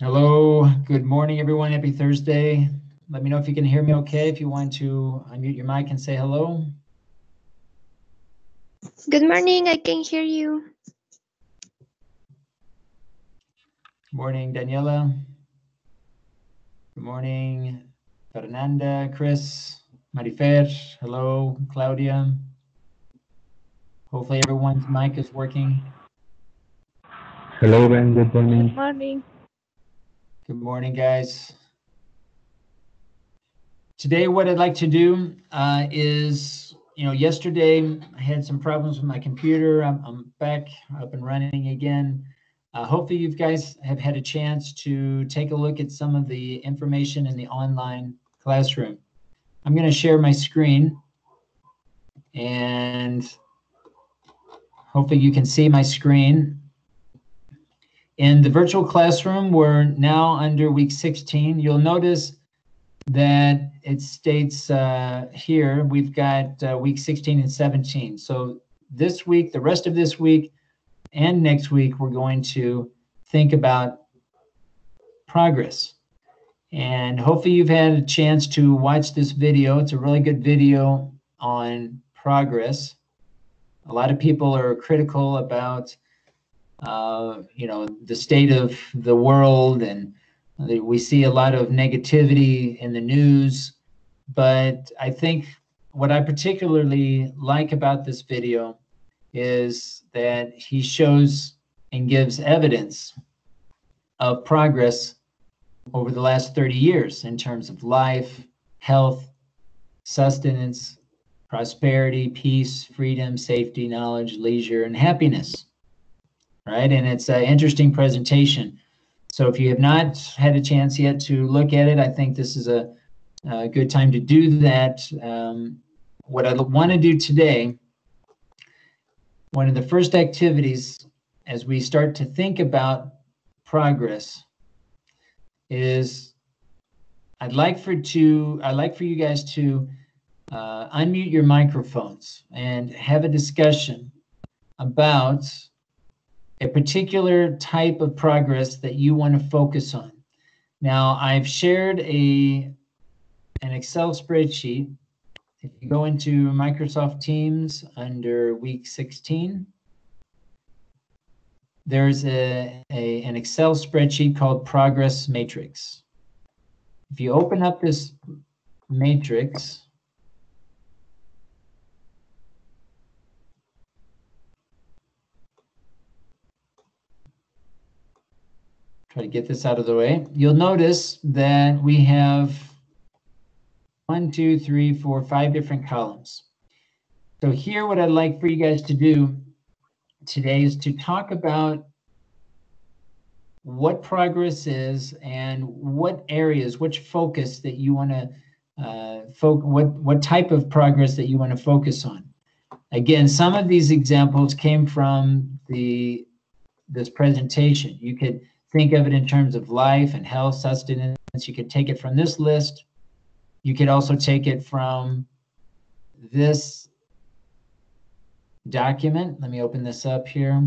Hello, good morning, everyone. Happy Thursday. Let me know if you can hear me okay. If you want to unmute your mic and say hello. Good morning, I can hear you. Morning, Daniela. Good morning, Fernanda, Chris, Marifer. Hello, Claudia. Hopefully everyone's mic is working. Hello, Ben. Good morning. Good morning. Good morning, guys. Today, what I'd like to do uh, is, you know, yesterday I had some problems with my computer. I'm, I'm back up and running again. Uh, hopefully, you guys have had a chance to take a look at some of the information in the online classroom. I'm going to share my screen and hopefully you can see my screen. In the virtual classroom, we're now under week 16. You'll notice that it states uh, here we've got uh, week 16 and 17. So this week, the rest of this week, and next week, we're going to think about progress. And hopefully, you've had a chance to watch this video. It's a really good video on progress. A lot of people are critical about uh, you know, the state of the world, and we see a lot of negativity in the news. But I think what I particularly like about this video is that he shows and gives evidence of progress over the last 30 years in terms of life, health, sustenance, prosperity, peace, freedom, safety, knowledge, leisure, and happiness right? And it's an interesting presentation. So if you have not had a chance yet to look at it, I think this is a, a good time to do that. Um, what I want to do today, one of the first activities as we start to think about progress is I'd like for to I'd like for you guys to uh, unmute your microphones and have a discussion about a particular type of progress that you want to focus on. Now, I've shared a an Excel spreadsheet. If you go into Microsoft Teams under week 16, there's a, a an Excel spreadsheet called Progress Matrix. If you open up this matrix, try to get this out of the way. You'll notice that we have one, two, three, four, five different columns. So here, what I'd like for you guys to do today is to talk about what progress is and what areas, which focus that you want to uh, what what type of progress that you want to focus on. Again, some of these examples came from the this presentation. You could think of it in terms of life and health, sustenance. You could take it from this list. You could also take it from this document. Let me open this up here.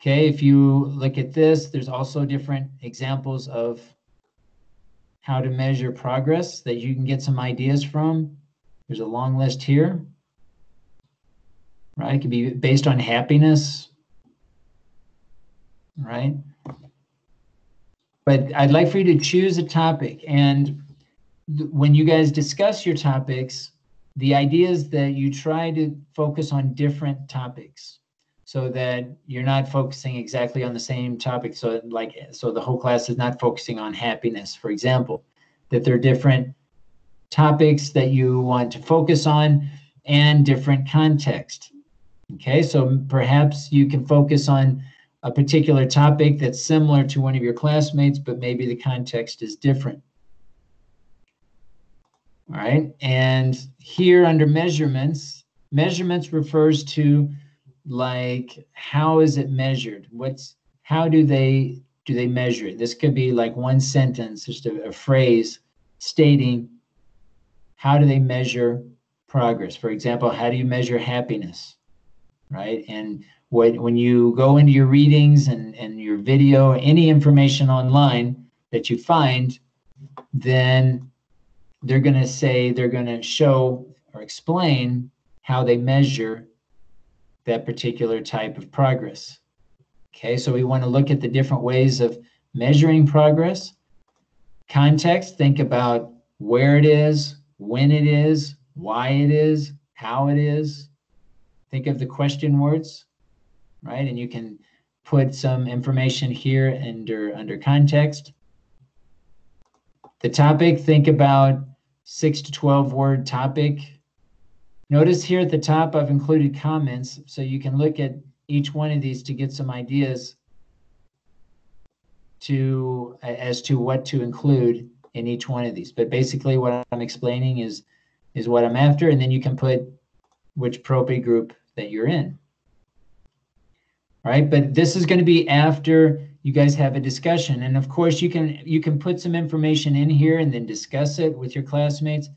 Okay, if you look at this, there's also different examples of how to measure progress that you can get some ideas from. There's a long list here right? It could be based on happiness, right? But I'd like for you to choose a topic. And when you guys discuss your topics, the idea is that you try to focus on different topics so that you're not focusing exactly on the same topic. So like, so the whole class is not focusing on happiness, for example, that there are different topics that you want to focus on and different context. Okay, so perhaps you can focus on a particular topic that's similar to one of your classmates, but maybe the context is different. All right, and here under measurements, measurements refers to like how is it measured? What's how do they do they measure it? This could be like one sentence, just a, a phrase stating how do they measure progress? For example, how do you measure happiness? Right? And When, when you go into your readings and, and your video, any information online that you find, then they're going to say, they're going to show or explain how they measure that particular type of progress. Okay, so we want to look at the different ways of measuring progress. Context, think about where it is, when it is, why it is, how it is. Think of the question words, right? And you can put some information here under, under context. The topic, think about six to 12 word topic. Notice here at the top, I've included comments so you can look at each one of these to get some ideas to as to what to include in each one of these. But basically what I'm explaining is is what I'm after, and then you can put which prope group that you're in. Right, but this is going to be after you guys have a discussion. And of course you can you can put some information in here and then discuss it with your classmates.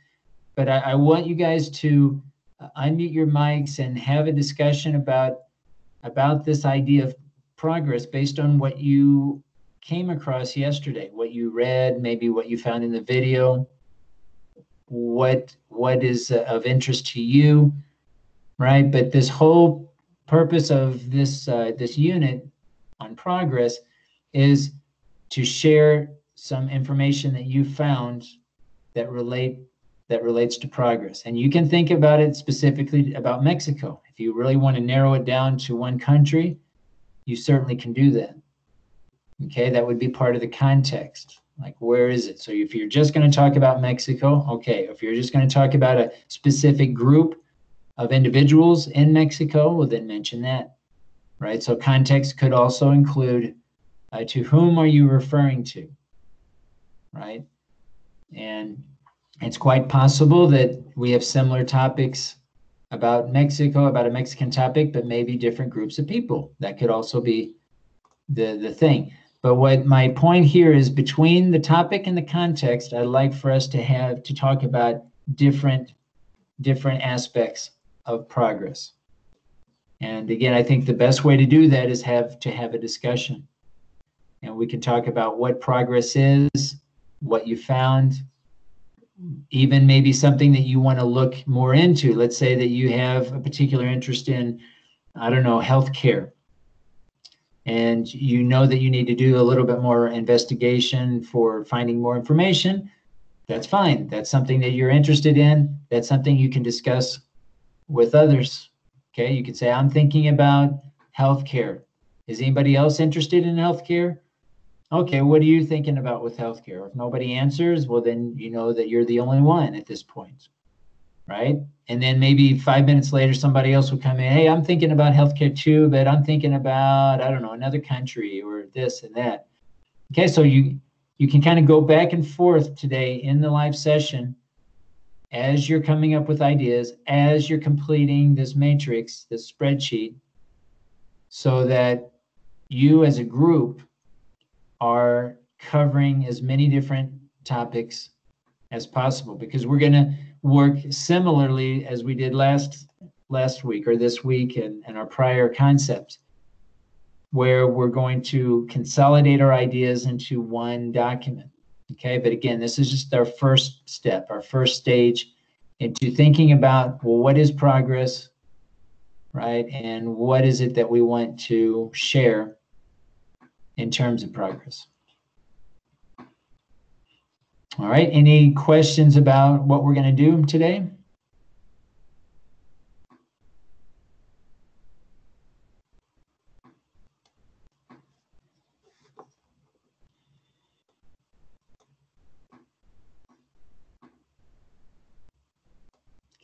But I, I want you guys to unmute your mics and have a discussion about about this idea of progress based on what you came across yesterday, what you read, maybe what you found in the video, what what is uh, of interest to you, right? But this whole purpose of this uh, this unit on progress is to share some information that you found that relate that relates to progress. And you can think about it specifically about Mexico. If you really want to narrow it down to one country, you certainly can do that. Okay, that would be part of the context. Like, where is it? So, if you're just going to talk about Mexico, okay. If you're just going to talk about a specific group of individuals in Mexico, well, then mention that, right? So, context could also include uh, to whom are you referring to, right? And it's quite possible that we have similar topics about Mexico, about a Mexican topic, but maybe different groups of people. That could also be the, the thing. But what my point here is between the topic and the context, I'd like for us to have to talk about different different aspects of progress. And again, I think the best way to do that is have to have a discussion. And we can talk about what progress is, what you found, even maybe something that you want to look more into. Let's say that you have a particular interest in, I don't know, healthcare. And you know that you need to do a little bit more investigation for finding more information. That's fine. That's something that you're interested in. That's something you can discuss with others. Okay. You could say, I'm thinking about healthcare. Is anybody else interested in healthcare? Okay, what are you thinking about with healthcare? If nobody answers, well, then you know that you're the only one at this point, right? And then maybe five minutes later, somebody else will come in. Hey, I'm thinking about healthcare too, but I'm thinking about I don't know another country or this and that. Okay, so you you can kind of go back and forth today in the live session as you're coming up with ideas, as you're completing this matrix, this spreadsheet, so that you as a group are covering as many different topics as possible. Because we're going to work similarly as we did last last week or this week and, and our prior concepts where we're going to consolidate our ideas into one document okay but again this is just our first step our first stage into thinking about well what is progress right and what is it that we want to share in terms of progress. All right, any questions about what we're going to do today?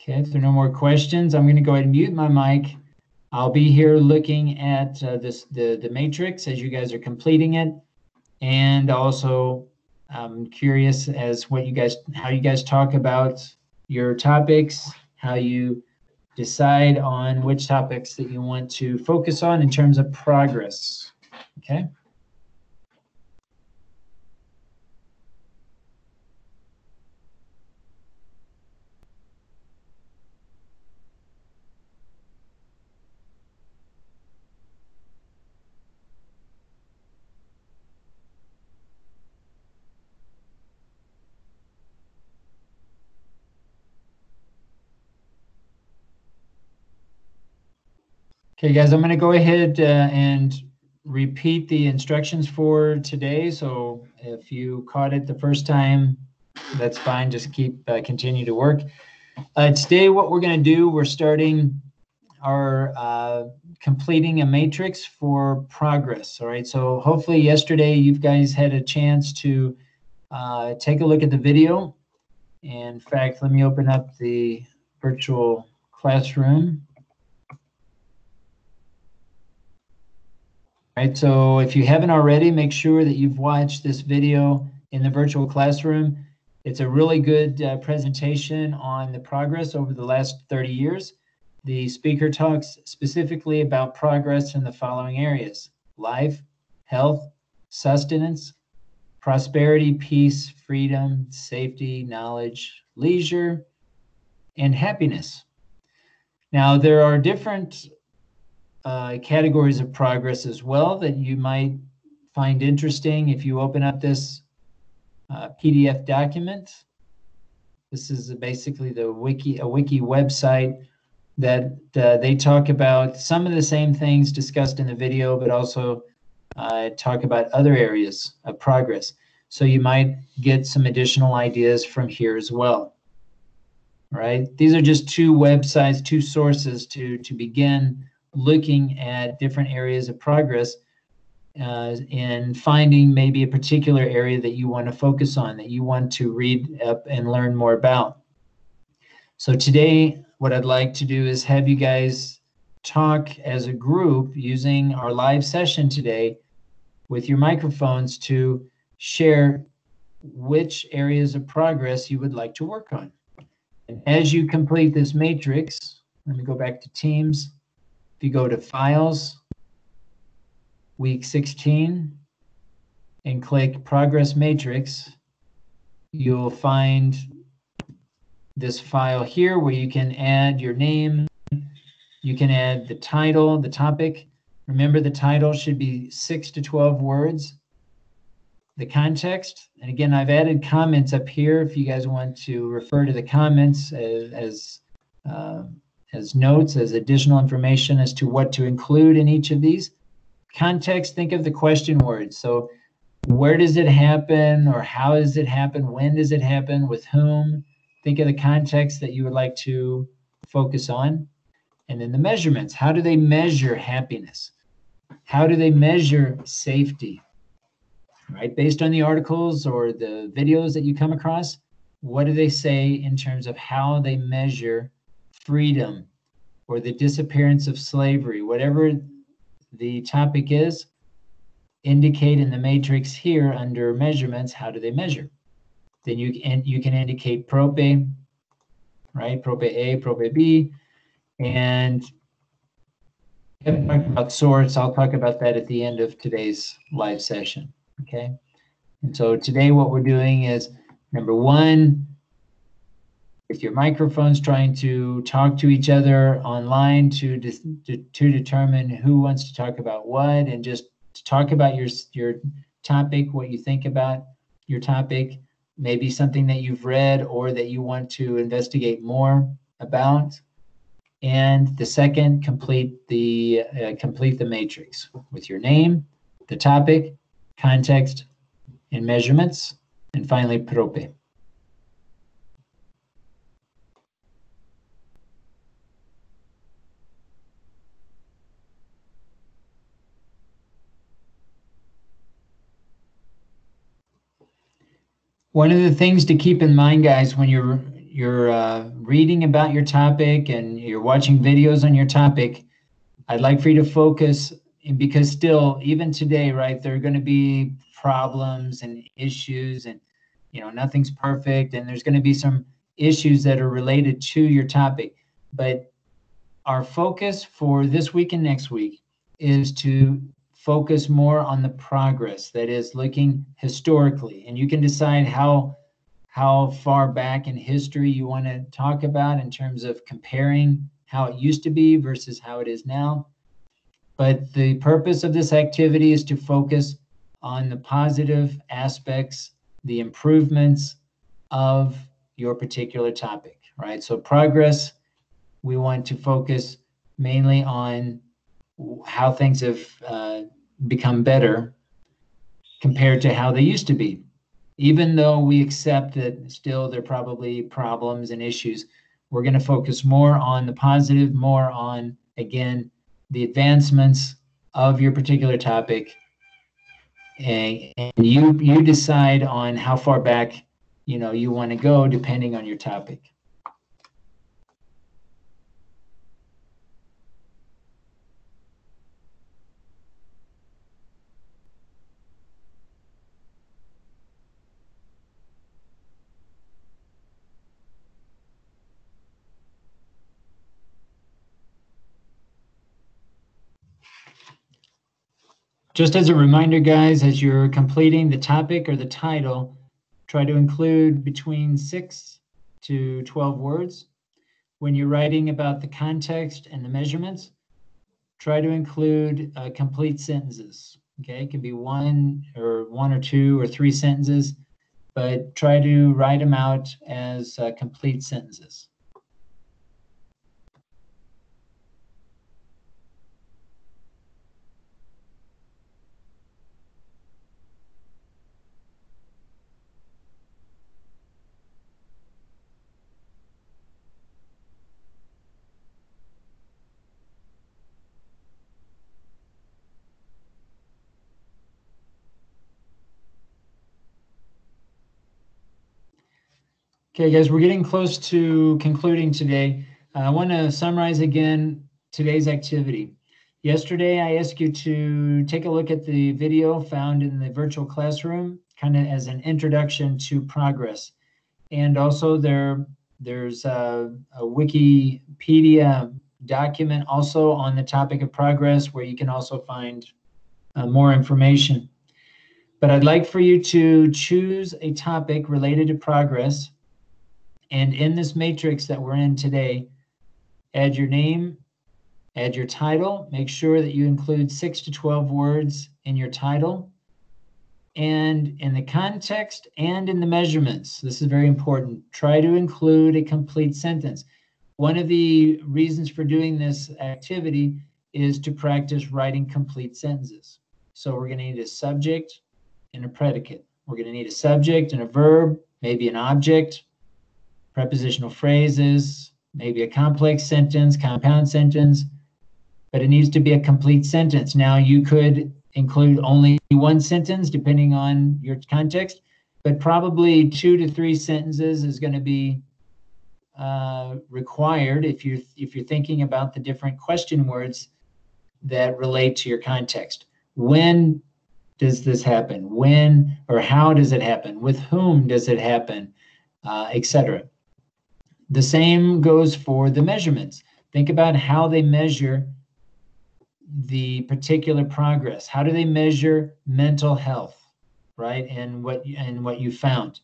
Okay, if there are no more questions, I'm going to go ahead and mute my mic I'll be here looking at uh, this the, the matrix as you guys are completing it. And also I'm curious as what you guys, how you guys talk about your topics, how you decide on which topics that you want to focus on in terms of progress. Okay. Okay, guys, I'm going to go ahead uh, and repeat the instructions for today. So if you caught it the first time, that's fine. Just keep uh, continue to work. Uh, today, what we're going to do, we're starting our uh, completing a matrix for progress. All right. So hopefully, yesterday you guys had a chance to uh, take a look at the video. In fact, let me open up the virtual classroom. Right, so if you haven't already, make sure that you've watched this video in the virtual classroom. It's a really good uh, presentation on the progress over the last 30 years. The speaker talks specifically about progress in the following areas life, health, sustenance, prosperity, peace, freedom, safety, knowledge, leisure, and happiness. Now, there are different uh, categories of progress as well that you might find interesting if you open up this uh, PDF document. This is basically the wiki, a wiki website that uh, they talk about some of the same things discussed in the video, but also uh, talk about other areas of progress. So you might get some additional ideas from here as well. Right? These are just two websites, two sources to, to begin looking at different areas of progress uh, and finding maybe a particular area that you want to focus on, that you want to read up and learn more about. So today, what I'd like to do is have you guys talk as a group using our live session today with your microphones to share which areas of progress you would like to work on. And as you complete this matrix, let me go back to Teams. If you go to Files, week 16 and click progress matrix, you'll find this file here where you can add your name, you can add the title, the topic. Remember the title should be six to 12 words. The context, and again, I've added comments up here if you guys want to refer to the comments as, as, uh, as notes, as additional information as to what to include in each of these. Context, think of the question words. So where does it happen or how does it happen? When does it happen? With whom? Think of the context that you would like to focus on. And then the measurements. How do they measure happiness? How do they measure safety? Right? Based on the articles or the videos that you come across, what do they say in terms of how they measure freedom or the disappearance of slavery? Whatever the topic is, indicate in the matrix here under measurements, how do they measure? Then you can, you can indicate prope, right? Prope A, prope B, and talk about sorts. I'll talk about that at the end of today's live session, okay? And so today what we're doing is, number one, with your microphones trying to talk to each other online to, to, to determine who wants to talk about what and just talk about your, your topic, what you think about your topic, maybe something that you've read or that you want to investigate more about. And the second, complete the uh, complete the matrix with your name, the topic, context, and measurements, and finally prope. One of the things to keep in mind, guys, when you're you're uh, reading about your topic and you're watching videos on your topic, I'd like for you to focus because still, even today, right, there are going to be problems and issues, and you know nothing's perfect, and there's going to be some issues that are related to your topic. But our focus for this week and next week is to focus more on the progress that is looking historically. And you can decide how how far back in history you want to talk about in terms of comparing how it used to be versus how it is now. But the purpose of this activity is to focus on the positive aspects the improvements of your particular topic right? So progress we want to focus mainly on how things have uh, become better compared to how they used to be. Even though we accept that still there are probably problems and issues, we're going to focus more on the positive, more on, again, the advancements of your particular topic. And, and you you decide on how far back you know you want to go depending on your topic. Just as a reminder, guys, as you're completing the topic or the title, try to include between six to 12 words. When you're writing about the context and the measurements, try to include uh, complete sentences. Okay, it could be one or one or two or three sentences, but try to write them out as uh, complete sentences. Okay, guys, we're getting close to concluding today. Uh, I want to summarize again today's activity. Yesterday, I asked you to take a look at the video found in the virtual classroom, kind of as an introduction to progress. And also there, there's a, a Wikipedia document also on the topic of progress where you can also find uh, more information. But I'd like for you to choose a topic related to progress and in this matrix that we're in today, add your name, add your title. Make sure that you include six to 12 words in your title. And in the context and in the measurements, this is very important. Try to include a complete sentence. One of the reasons for doing this activity is to practice writing complete sentences. So we're going to need a subject and a predicate. We're going to need a subject and a verb, maybe an object, prepositional phrases, maybe a complex sentence, compound sentence, but it needs to be a complete sentence. Now, you could include only one sentence depending on your context, but probably two to three sentences is going to be uh, required if you if you're thinking about the different question words that relate to your context. When does this happen? When or how does it happen? With whom does it happen? Uh, Etc. The same goes for the measurements. Think about how they measure the particular progress. How do they measure mental health, right? And what and what you found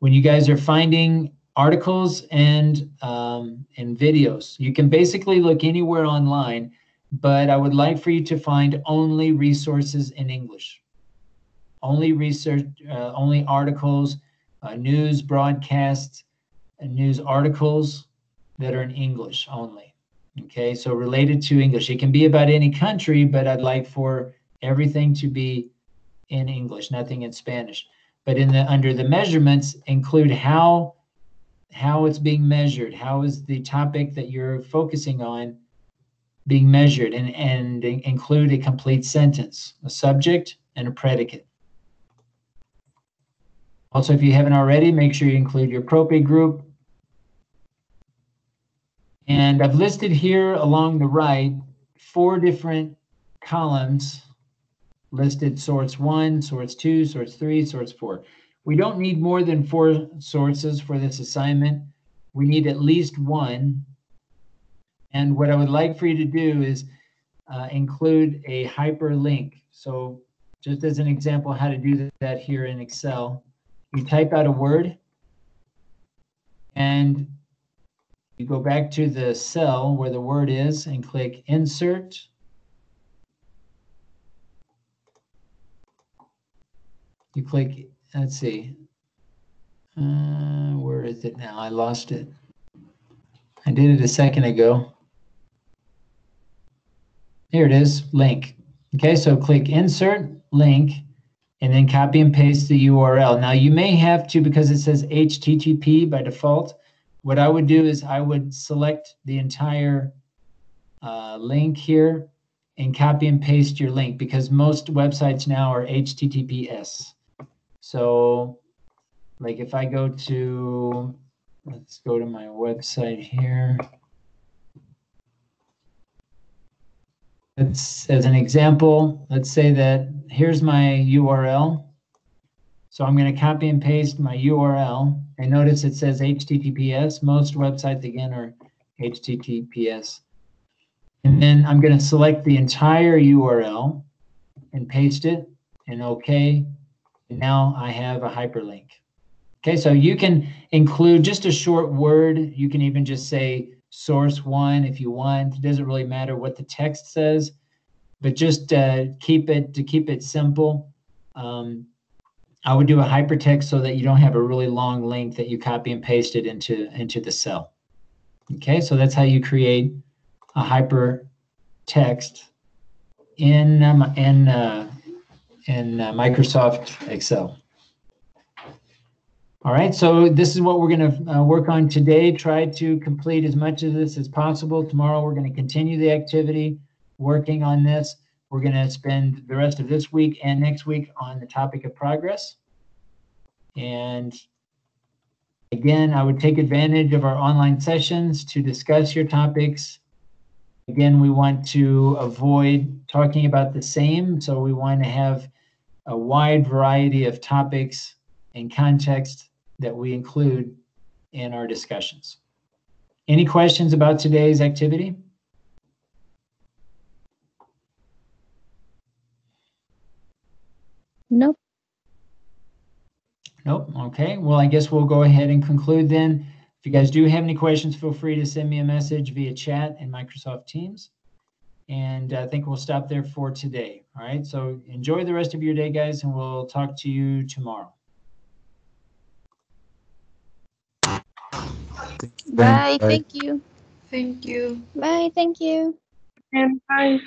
when you guys are finding articles and um, and videos. You can basically look anywhere online, but I would like for you to find only resources in English, only research, uh, only articles, uh, news broadcasts, news articles that are in English only. Okay, so related to English. It can be about any country, but I'd like for everything to be in English, nothing in Spanish. But in the under the measurements include how how it's being measured, how is the topic that you're focusing on being measured and, and include a complete sentence, a subject and a predicate. Also, if you haven't already, make sure you include your appropriate group, and I've listed here along the right four different columns listed source one, source two, source three, source four. We don't need more than four sources for this assignment. We need at least one. And what I would like for you to do is uh, include a hyperlink. So just as an example how to do that here in Excel, you type out a word and you go back to the cell where the word is and click Insert. You click, let's see, uh, where is it now? I lost it. I did it a second ago. Here it is, link. Okay, so click insert link and then copy and paste the URL. Now you may have to, because it says HTTP by default, what I would do is I would select the entire uh, link here and copy and paste your link because most websites now are HTTPS. So like if I go to, let's go to my website here. Let's, as an example, let's say that here's my URL. So I'm going to copy and paste my URL. And notice it says HTTPS. Most websites, again, are HTTPS. And then I'm going to select the entire URL and paste it and OK. And now I have a hyperlink. Okay, so you can include just a short word. You can even just say source one if you want. It doesn't really matter what the text says, but just uh, keep it to keep it simple. Um, I would do a hypertext so that you don't have a really long link that you copy and paste it into into the cell. Okay, so that's how you create a hypertext in um, in uh, in uh, Microsoft Excel. All right, so this is what we're going to uh, work on today. Try to complete as much of this as possible. Tomorrow, we're going to continue the activity working on this. We're going to spend the rest of this week and next week on the topic of progress. And again, I would take advantage of our online sessions to discuss your topics. Again, we want to avoid talking about the same, so we want to have a wide variety of topics and context that we include in our discussions. Any questions about today's activity? Nope. Nope. Okay. Well, I guess we'll go ahead and conclude then. If you guys do have any questions, feel free to send me a message via chat in Microsoft Teams. And uh, I think we'll stop there for today. All right. So enjoy the rest of your day, guys, and we'll talk to you tomorrow. Bye. Thank you. Thank you. Bye. Thank you. And bye.